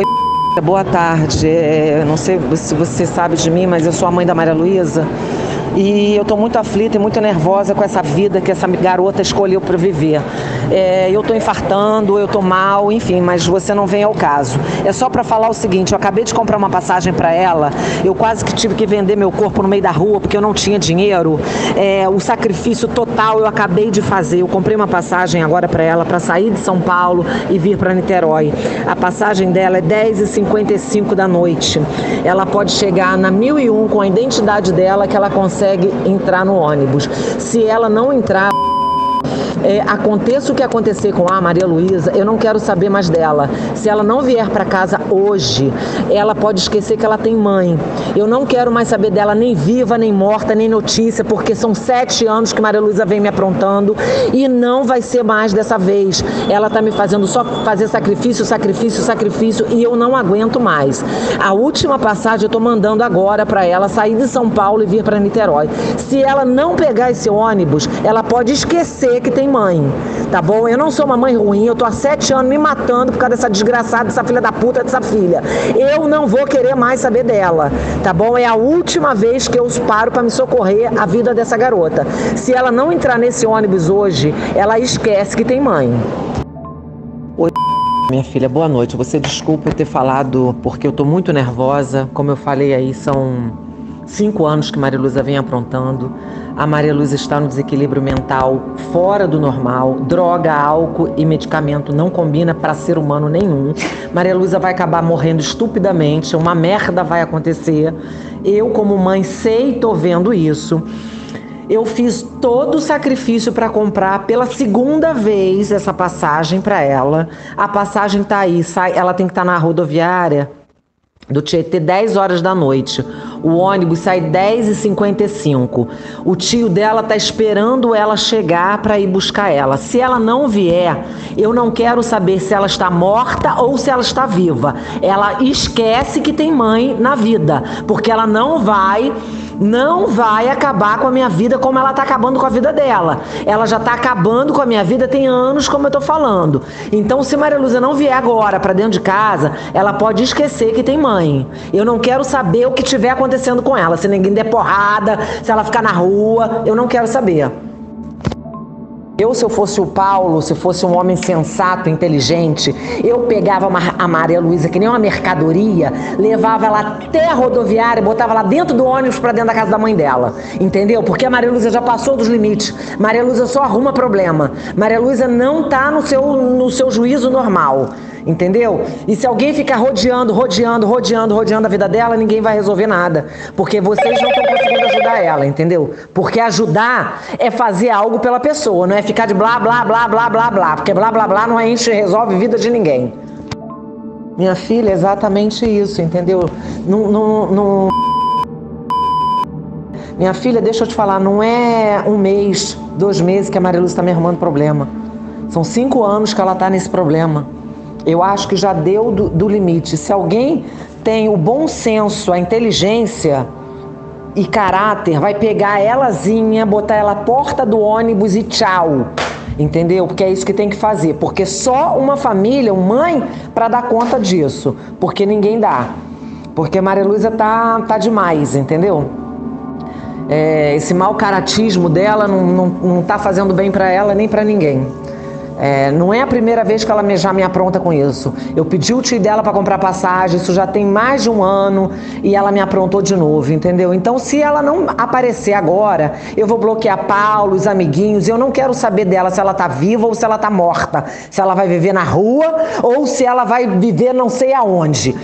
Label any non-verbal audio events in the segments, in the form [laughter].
Oi, [laughs] boa tarde. É, não sei se você sabe de mim, mas eu sou a mãe da Maria Luísa. E eu estou muito aflita e muito nervosa com essa vida que essa garota escolheu para viver. É, eu estou infartando, eu estou mal, enfim, mas você não vem ao caso. É só para falar o seguinte: eu acabei de comprar uma passagem para ela, eu quase que tive que vender meu corpo no meio da rua porque eu não tinha dinheiro. É, o sacrifício total eu acabei de fazer. Eu comprei uma passagem agora para ela para sair de São Paulo e vir para Niterói. A passagem dela é 10h55 da noite. Ela pode chegar na 1001 com a identidade dela que ela consegue entrar no ônibus. Se ela não entrar é, aconteça o que acontecer com a Maria Luísa, eu não quero saber mais dela. Se ela não vier para casa hoje, ela pode esquecer que ela tem mãe. Eu não quero mais saber dela nem viva, nem morta, nem notícia, porque são sete anos que Maria Luísa vem me aprontando e não vai ser mais dessa vez. Ela está me fazendo só fazer sacrifício, sacrifício, sacrifício e eu não aguento mais. A última passagem eu estou mandando agora para ela sair de São Paulo e vir para Niterói. Se ela não pegar esse ônibus, ela pode esquecer que tem mãe, tá bom? Eu não sou uma mãe ruim, eu tô há sete anos me matando por causa dessa desgraçada, dessa filha da puta, dessa filha. Eu não vou querer mais saber dela, tá bom? É a última vez que eu paro para me socorrer a vida dessa garota. Se ela não entrar nesse ônibus hoje, ela esquece que tem mãe. Oi. Minha filha, boa noite. Você desculpa eu ter falado porque eu tô muito nervosa. Como eu falei aí, são cinco anos que Maria Luísa vem aprontando. A Maria Luísa está no desequilíbrio mental fora do normal. Droga, álcool e medicamento não combina para ser humano nenhum. Maria Luísa vai acabar morrendo estupidamente, uma merda vai acontecer. Eu, como mãe, sei, tô vendo isso. Eu fiz todo o sacrifício para comprar pela segunda vez essa passagem para ela. A passagem tá aí, sai, ela tem que estar tá na rodoviária do Tietê 10 horas da noite. O ônibus sai 10h55. O tio dela tá esperando ela chegar para ir buscar ela. Se ela não vier, eu não quero saber se ela está morta ou se ela está viva. Ela esquece que tem mãe na vida, porque ela não vai não vai acabar com a minha vida como ela está acabando com a vida dela. Ela já está acabando com a minha vida tem anos, como eu estou falando. Então, se Maria Lúcia não vier agora para dentro de casa, ela pode esquecer que tem mãe. Eu não quero saber o que estiver acontecendo com ela. Se ninguém der porrada, se ela ficar na rua, eu não quero saber. Eu, se eu fosse o Paulo, se fosse um homem sensato, inteligente, eu pegava a Maria Luísa que nem uma mercadoria, levava ela até a rodoviária, botava lá dentro do ônibus para dentro da casa da mãe dela. Entendeu? Porque a Maria Luísa já passou dos limites. Maria Luísa só arruma problema. Maria Luísa não tá no seu, no seu juízo normal. Entendeu? E se alguém ficar rodeando, rodeando, rodeando, rodeando a vida dela, ninguém vai resolver nada. Porque vocês não estão conseguindo ajudar ela, entendeu? Porque ajudar é fazer algo pela pessoa, não é ficar de blá, blá, blá, blá, blá, blá. Porque blá, blá, blá não enche, resolve vida de ninguém. Minha filha, é exatamente isso, entendeu? Não, não, não... Minha filha, deixa eu te falar, não é um mês, dois meses que a Maria Lúcia está me arrumando problema. São cinco anos que ela está nesse problema. Eu acho que já deu do, do limite. Se alguém tem o bom senso, a inteligência e caráter, vai pegar elazinha, botar ela à porta do ônibus e tchau. Entendeu? Porque é isso que tem que fazer. Porque só uma família, uma mãe, para dar conta disso. Porque ninguém dá. Porque Maria Luísa tá, tá demais, entendeu? É, esse mau caratismo dela não, não, não tá fazendo bem para ela nem para ninguém. É, não é a primeira vez que ela já me apronta com isso. Eu pedi o tio dela para comprar passagem, isso já tem mais de um ano e ela me aprontou de novo, entendeu? Então, se ela não aparecer agora, eu vou bloquear Paulo, os amiguinhos. Eu não quero saber dela se ela tá viva ou se ela tá morta, se ela vai viver na rua ou se ela vai viver não sei aonde.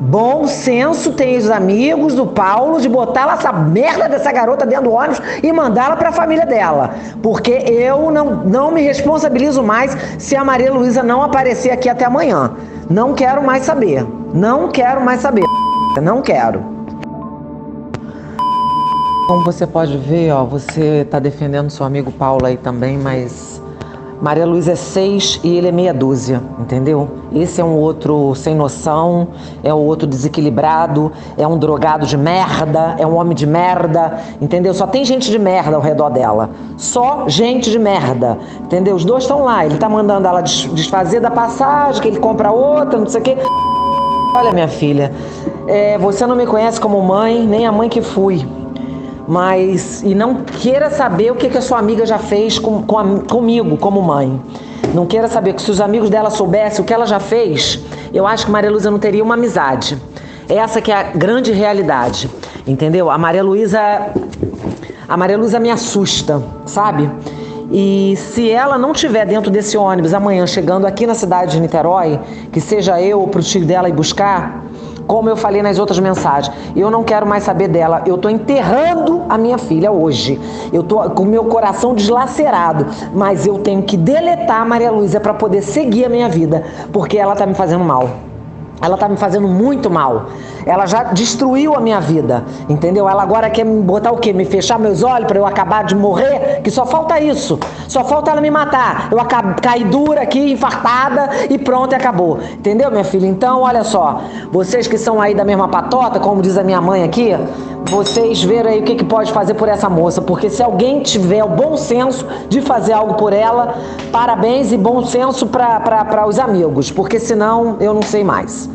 Bom senso tem os amigos do Paulo de botar essa merda dessa garota dentro do ônibus e mandá-la para a família dela. Porque eu não, não me responsabilizo mais se a Maria Luísa não aparecer aqui até amanhã. Não quero mais saber. Não quero mais saber. Não quero. Como você pode ver, ó, você está defendendo seu amigo Paulo aí também, mas Maria Luísa é seis e ele é meia dúzia, entendeu? Esse é um outro sem noção, é um outro desequilibrado, é um drogado de merda, é um homem de merda, entendeu? Só tem gente de merda ao redor dela. Só gente de merda, entendeu? Os dois estão lá, ele tá mandando ela desfazer da passagem, que ele compra outra, não sei o quê. Olha, minha filha, é, você não me conhece como mãe, nem a mãe que fui. Mas, e não queira saber o que, que a sua amiga já fez com, com a, comigo como mãe. Não queira saber que se os amigos dela soubessem o que ela já fez, eu acho que Maria Luísa não teria uma amizade. Essa que é a grande realidade, entendeu? A Maria Luísa, a Maria Luísa me assusta, sabe? E se ela não tiver dentro desse ônibus amanhã chegando aqui na cidade de Niterói, que seja eu ou pro tio dela ir buscar, como eu falei nas outras mensagens, eu não quero mais saber dela. Eu estou enterrando a minha filha hoje. Eu estou com meu coração deslacerado, mas eu tenho que deletar a Maria Luísa para poder seguir a minha vida, porque ela está me fazendo mal. Ela está me fazendo muito mal. Ela já destruiu a minha vida, entendeu? Ela agora quer me botar o quê? Me fechar meus olhos para eu acabar de morrer? Que só falta isso. Só falta ela me matar. Eu acabo, cair dura aqui, infartada e pronto, acabou. Entendeu, minha filha? Então, olha só. Vocês que são aí da mesma patota, como diz a minha mãe aqui, vocês verem aí o que, que pode fazer por essa moça. Porque se alguém tiver o bom senso de fazer algo por ela, parabéns e bom senso para os amigos. Porque senão eu não sei mais.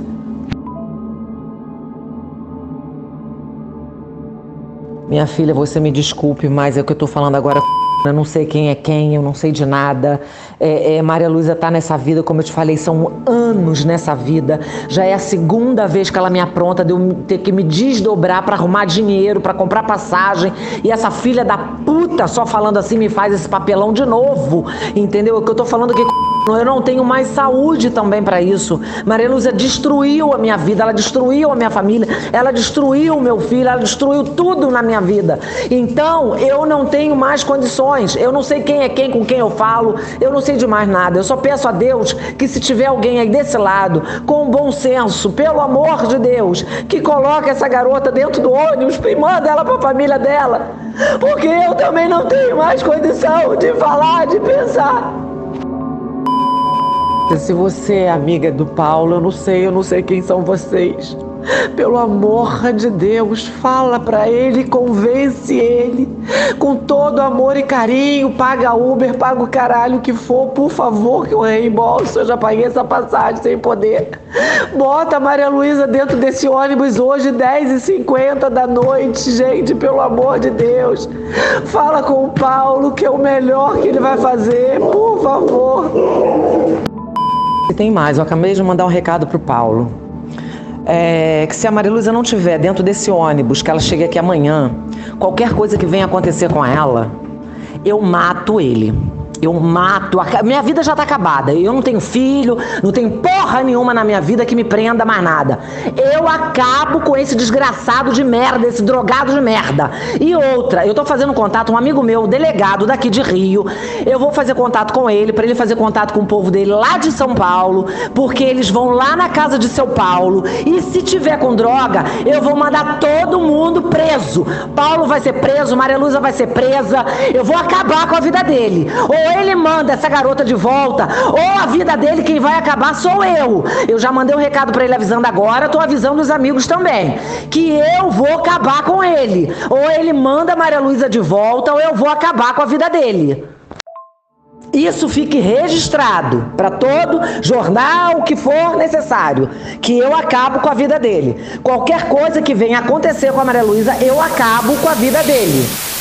Minha filha, você me desculpe, mas é o que eu tô falando agora. Eu não sei quem é quem, eu não sei de nada. É, é, Maria Luísa tá nessa vida, como eu te falei, são anos nessa vida. Já é a segunda vez que ela me apronta de eu ter que me desdobrar para arrumar dinheiro, para comprar passagem. E essa filha da puta, só falando assim, me faz esse papelão de novo. Entendeu? O que eu tô falando aqui. Eu não tenho mais saúde também para isso. Maria Lúcia destruiu a minha vida, ela destruiu a minha família, ela destruiu o meu filho, ela destruiu tudo na minha vida. Então, eu não tenho mais condições. Eu não sei quem é quem com quem eu falo, eu não sei de mais nada. Eu só peço a Deus que se tiver alguém aí desse lado, com bom senso, pelo amor de Deus, que coloque essa garota dentro do ônibus e manda ela para a família dela. Porque eu também não tenho mais condição de falar, de pensar. Se você é amiga do Paulo, eu não sei, eu não sei quem são vocês. Pelo amor de Deus, fala para ele, convence ele. Com todo amor e carinho, paga Uber, paga o caralho que for, por favor, que eu reembolso. Eu já paguei essa passagem sem poder. Bota a Maria Luísa dentro desse ônibus hoje, 10h50 da noite, gente, pelo amor de Deus. Fala com o Paulo que é o melhor que ele vai fazer, por favor. E tem mais, eu acabei de mandar um recado pro Paulo. É, que se a Mariluza não tiver dentro desse ônibus, que ela chegue aqui amanhã, qualquer coisa que venha acontecer com ela, eu mato ele. Eu mato. A... Minha vida já tá acabada. Eu não tenho filho, não tenho porra nenhuma na minha vida que me prenda mais nada. Eu acabo com esse desgraçado de merda, esse drogado de merda. E outra, eu tô fazendo contato, um amigo meu, delegado daqui de Rio. Eu vou fazer contato com ele, para ele fazer contato com o povo dele lá de São Paulo, porque eles vão lá na casa de São Paulo. E se tiver com droga, eu vou mandar todo mundo preso. Paulo vai ser preso, Maria vai ser presa. Eu vou acabar com a vida dele. Ou ele manda essa garota de volta, ou a vida dele quem vai acabar sou eu. Eu já mandei um recado para ele avisando agora, tô avisando os amigos também, que eu vou acabar com ele. Ou ele manda a Maria Luísa de volta, ou eu vou acabar com a vida dele. Isso fique registrado para todo jornal que for necessário, que eu acabo com a vida dele. Qualquer coisa que venha acontecer com a Maria Luísa, eu acabo com a vida dele.